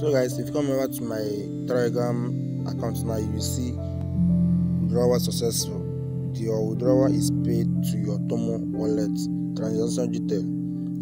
so guys if you come over to my telegram account now you will see withdrawal successful. Your withdrawal is paid to your tomo wallet. Transaction detail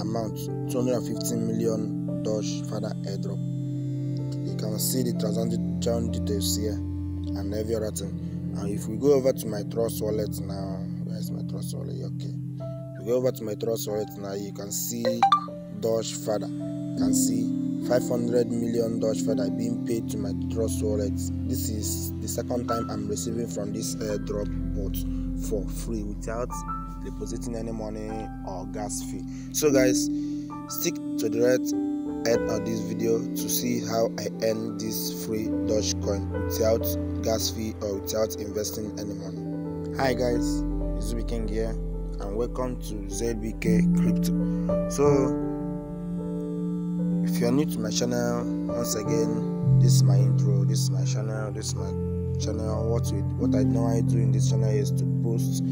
amount 250 million doge father airdrop. You can see the transaction details here and every other thing. And if we go over to my trust wallet now where's my trust wallet? Okay. If you go over to my trust wallet now you can see doge father you can see 500 million Doge Father being paid to my Trust wallet. This is the second time I'm receiving from this airdrop bot for free without depositing any money or gas fee. So guys, stick to the right end of this video to see how I earn this free Doge coin without gas fee or without investing any money. Hi guys, it's Weekend here and welcome to ZBK Crypto. So if you're new to my channel once again this is my intro this is my channel this is my channel. What we what i do in this channel is to post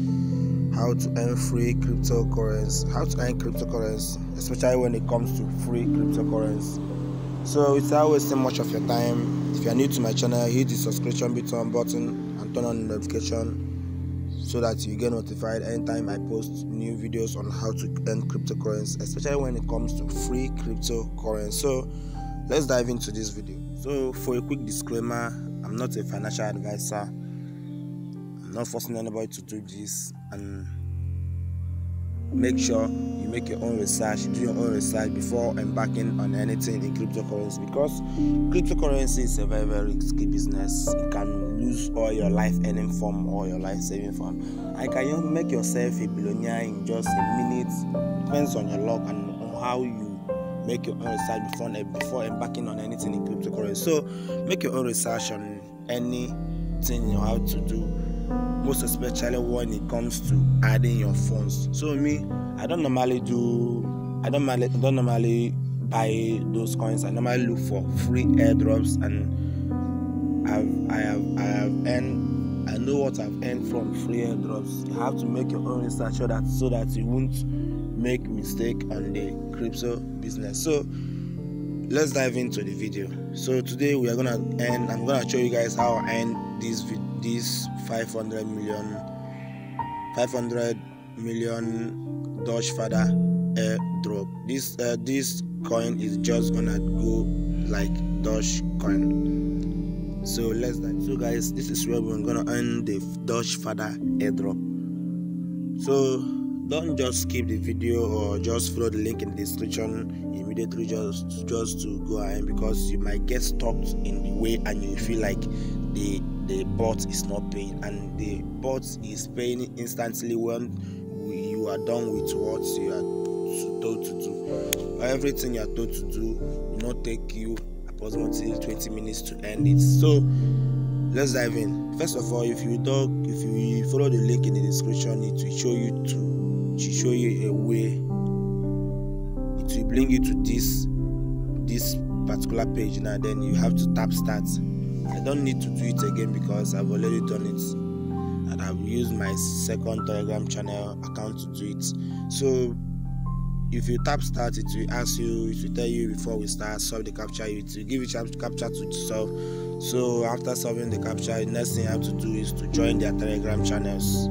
how to earn free cryptocurrency how to earn cryptocurrency especially when it comes to free cryptocurrency. So without wasting much of your time if you're new to my channel hit the subscription button button and turn on the notification so that you get notified anytime I post new videos on how to earn cryptocurrency, especially when it comes to free cryptocurrency. So let's dive into this video. So for a quick disclaimer, I'm not a financial advisor. I'm not forcing anybody to do this and make sure you make your own research, do your own research before embarking on anything in cryptocurrency because cryptocurrency is a very, very risky business. You can lose all your life earning from or your life saving from. I can make yourself a billionaire in just a minute. Depends on your luck and on how you make your own research before before embarking on anything in cryptocurrency. So make your own research on anything you have to do most especially when it comes to adding your funds. So me i don't normally do i don't normally, don't normally buy those coins. I normally look for free airdrops and i've i have i have earned i know what i've earned from free airdrops you have to make your own research so that so that you won't make mistake on the crypto business. So let's dive into the video. So today we are gonna end i'm gonna show you guys how i end this this 500 million 500 million Doge Father airdrop. This uh, this coin is just gonna go like Doge coin. So let's dive. So guys this is where we're gonna end the Doge Father airdrop. So don't just skip the video or just follow the link in the description immediately just just to go ahead because you might get stuck in the way and you feel like the the bot is not paying. And the bot is paying instantly when you are done with what you are told to do. Everything you are told to do will not take you approximately 20 minutes to end it. So let's dive in. First of all if you talk if you follow the link in the description it will show you to will show you a way it will bring you to this this particular page now then you have to tap start I don't need to do it again because I've already done it and I've used my second Telegram channel account to do it. So if you tap start, it will ask you, it will tell you before we start, solve the captcha, it will give you captcha to solve. So after solving the captcha, the next thing you have to do is to join their Telegram channels.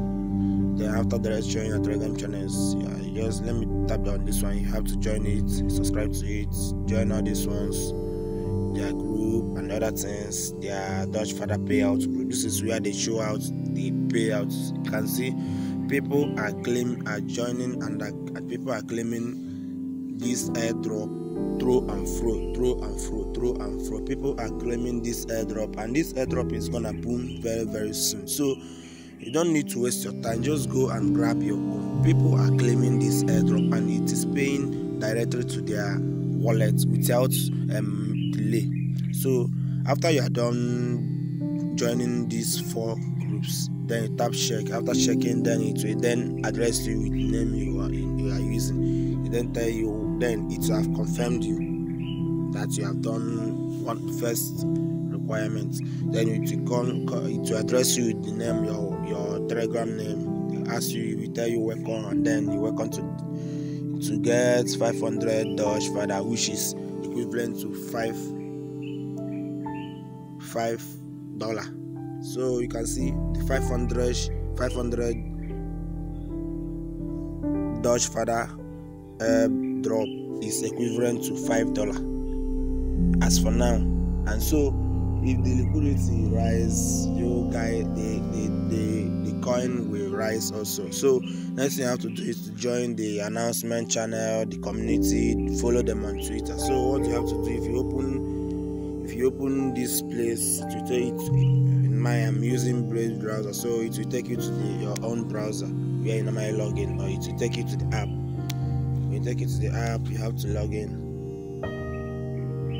Then after the rest, join your Telegram channels. Yeah, just let me tap on this one. You have to join it, subscribe to it, join all these ones their group and other things, their Doge Father payout group. This is where they show out the payouts. You can see people are claiming are joining and, are, people are claiming this airdrop throw and fro, throw and fro, throw and fro. People are claiming this airdrop and this airdrop is gonna boom very very soon. So you don't need to waste your time, just go and grab your own. People are claiming this airdrop and it is paying directly to their wallet without um, delay. So after you are done joining these four groups then you tap check. After checking then it will then address you with the name you are you are using. It then tell you then it will have confirmed you that you have done one first requirement then it will come it will address you with the name your your telegram name ask you it will tell you welcome and then you welcome to to get 500 Doge Father which is equivalent to five five dollar. So you can see the 500 500 doge father herb um, drop is equivalent to five dollar as for now. And so if the liquidity rise you guys the the the, the coin will rise also. So next thing you have to do is to join the announcement channel the community follow them on twitter. So what you have to do if you open if you open this place to take in my i'm using brave browser so it will take you to the, your own browser where you log in or it will take you to the app. When you take it to the app you have to log in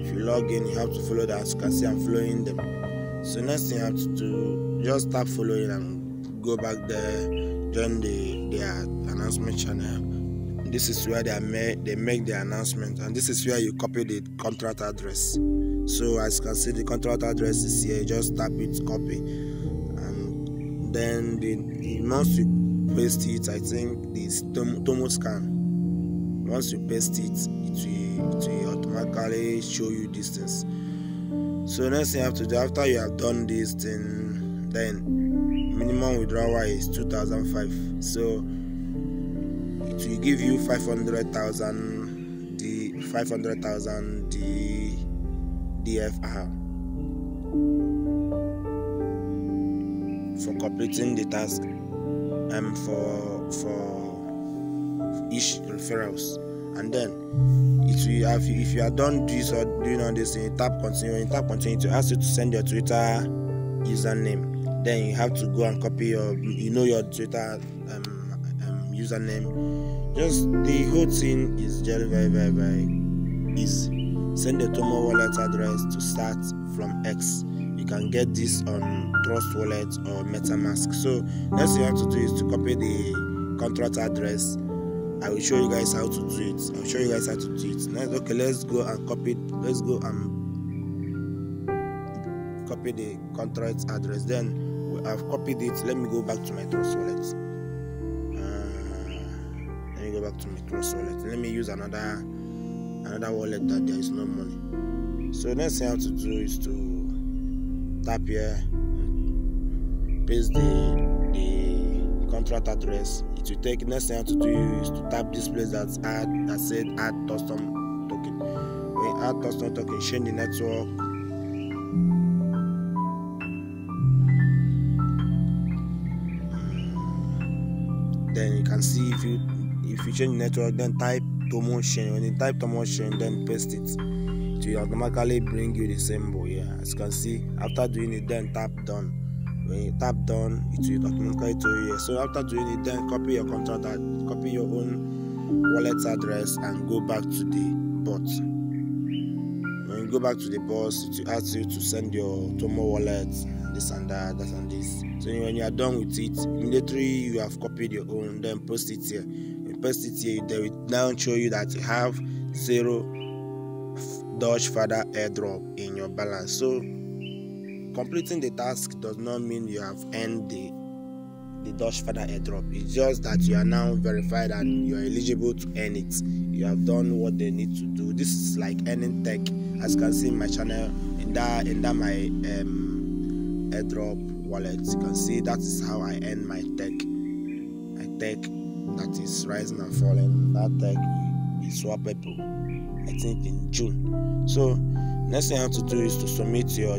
you log in you have to follow that as you can see i'm following them. So next thing you have to do just start following and go back there join the their announcement channel. This is where they make they make the announcement and this is where you copy the contract address. So as you can see the contract address is here just tap it copy. And then the, the once you paste it i think this tomo scan once you paste it it will, it will automatically show you distance. So next thing you have to do after you have done this thing then minimum withdrawal is 2005 so it will give you 500,000 the 500,000 the DFR for completing the task and um, for for each referrals and then it will have if you are done this or doing all this you tap continue you tap continue to ask you to send your twitter username. Then you have to go and copy your you know your twitter um, um, username. Just the whole thing is very very very very easy. Send the tomo wallet address to start from x. You can get this on trust wallet or metamask. So next you have to do is to copy the contract address I will show you guys how to do it. I'll show you guys how to do it. Next, okay, let's go and copy. Let's go and copy the contract address. Then I've copied it. Let me go back to my Trust wallet. Uh, let me go back to my Trust wallet. Let me use another another wallet that there is no money. So next thing I have to do is to tap here, paste the the contract address it will take next thing to do is to tap this place that's add that said add custom token. When add custom token change the network. Then you can see if you if you change the network then type tomo chain when you type tomo chain then paste it. It will automatically bring you the symbol here as you can see after doing it then tap done when you tap done it will automatically tell you so after doing it then copy your contract copy your own wallet address and go back to the bot when you go back to the boss it will ask you to send your tomo wallet this and that that and this. So when you are done with it immediately you have copied your own then post it here. You post it here they will now show you that you have zero dutch father airdrop in your balance. So completing the task does not mean you have earned the the Doge Father airdrop. It's just that you are now verified and you are eligible to earn it. You have done what they need to do. This is like earning tech, as you can see in my channel, in that in that my um, airdrop wallet. You can see that is how I earn my tech. My tech that is rising and falling. That tech is swappable. I think in June. So next thing you have to do is to submit your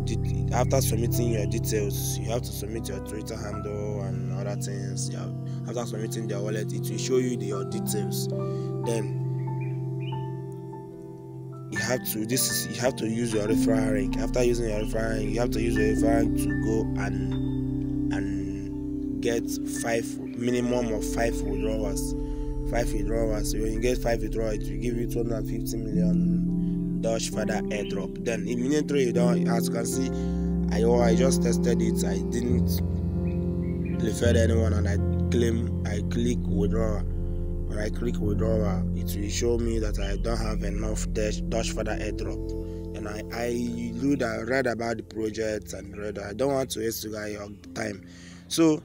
after submitting your details you have to submit your twitter handle and other things. After submitting their wallet it will show you the, your details. Then you have to this is you have to use your referral rank after using your referral rank you have to use your referral rank to go and and get five minimum of five withdrawals. Five withdrawals. When you get five withdrawals it will give you 250 million Doge Father airdrop. Then immediately you don't as you can see, I oh, I just tested it. I didn't refer anyone and I claim I click withdraw. When I click withdraw, it will show me that I don't have enough Dutch, Doge Father airdrop. And I I read I read about the project and read I don't want to waste you guys your time. So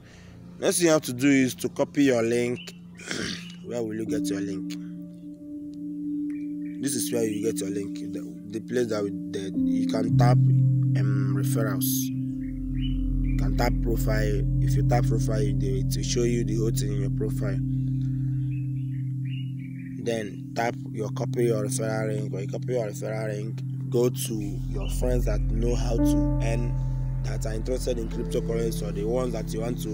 next thing you have to do is to copy your link. Where will you get your link? This is where you get your link. The place that, we, that you can tap um, referrals. You can tap profile. If you tap profile it will show you the whole thing in your profile. Then tap your copy your referral link. Or you copy your referral link go to your friends that know how to earn that are interested in cryptocurrency or the ones that you want to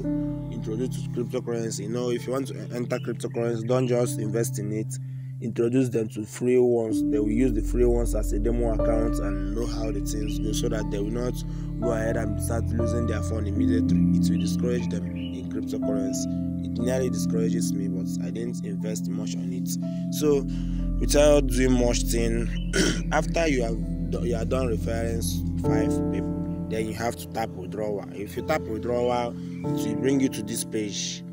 introduce to cryptocurrency. You know if you want to enter cryptocurrency don't just invest in it introduce them to free ones. They will use the free ones as a demo account and know how the things go so that they will not go ahead and start losing their fund immediately. It will discourage them in cryptocurrency. It nearly discourages me but i didn't invest much on it. So without doing much thing after you have you are done referring five people then you have to tap withdrawal. If you tap withdrawal it will bring you to this page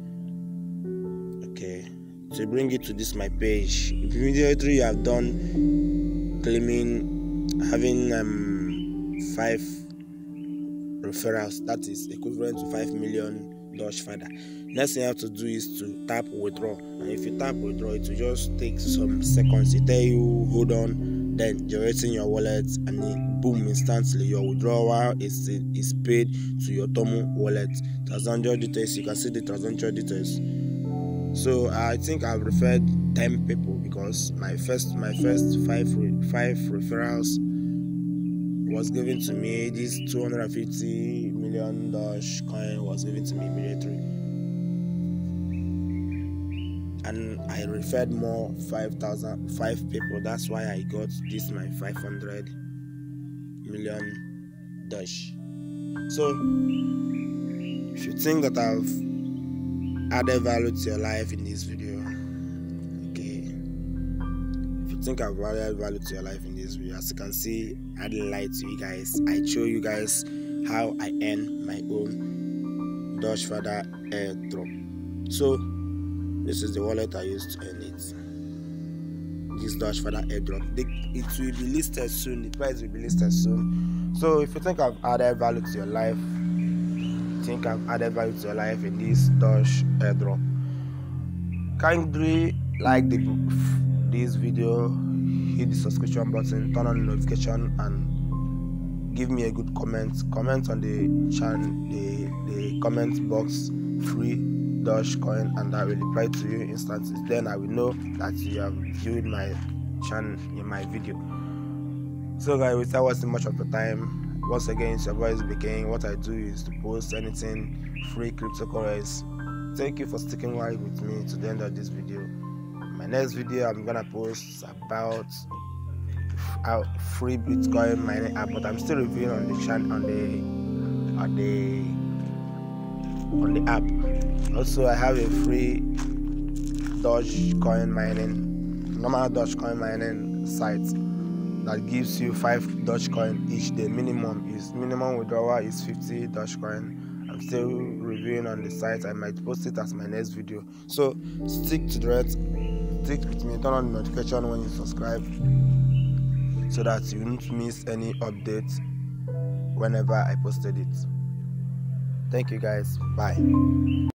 to bring you to this my page immediately you have done claiming having um five referrals that is equivalent to five million Dutch Fada. Next thing you have to do is to tap withdraw. And if you tap withdraw, it will just take some seconds. It tell you hold on, then generating your wallet, and then boom, instantly your withdrawal is is paid to your Tomo wallet. Transaction details, you can see the transaction details. So I think I've referred 10 people because my first my first five five referrals was given to me. This 250 million Doge coin was given to me immediately. And I referred more 5,000 five people. That's why I got this my 500 million Doge. So if you think that I've added value to your life in this video, okay. If you think I've added value to your life in this video, as you can see, adding light to you guys. I show you guys how I earn my own Doge Father airdrop. So this is the wallet I used to earn it. This Doge Father airdrop. it will be listed soon. The price will be listed soon. So if you think I've added value to your life, think I've added value to your life in this Dutch airdrop, kindly like the this video, hit the subscription button, turn on the notification, and give me a good comment. Comment on the channel, the, the comment box, free Doge coin, and I will reply to you instantly. Then I will know that you have viewed my channel in my video. So, guys, without wasting much of your time, once again, voice speaking. What I do is to post anything free cryptocurrency. Thank you for sticking right with me to the end of this video. My next video, I'm gonna post about our uh, free Bitcoin mining app, but I'm still reviewing on the channel on the on the on the app. Also, I have a free Dogecoin mining, normal Dogecoin mining site that gives you five Dogecoin each day. Minimum is minimum withdrawal is 50 Dogecoin. I'm still reviewing on the site. I might post it as my next video. So stick to the red, stick with me. Turn on the notification when you subscribe, so that you won't miss any updates whenever I posted it. Thank you guys. Bye.